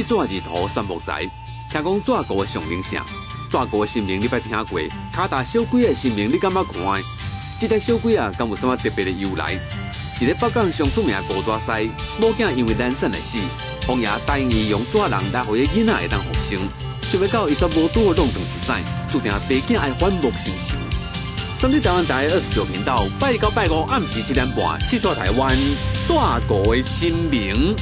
去蛇日头三木仔，听讲蛇国的上名声，蛇国的姓名你捌听过？卡达小鬼的姓名你敢捌看？这只小鬼啊，敢有什么特别的由来？一个北港上出名古蛇师，某囝因为难产的死，王爷答应伊用蛇人来互伊囡仔会当复生，想要到伊煞无拄弄断一世，注定白囝爱反目成仇。三立台湾台二十九频道，拜九拜五暗时七点半，四川台湾蛇国的姓名。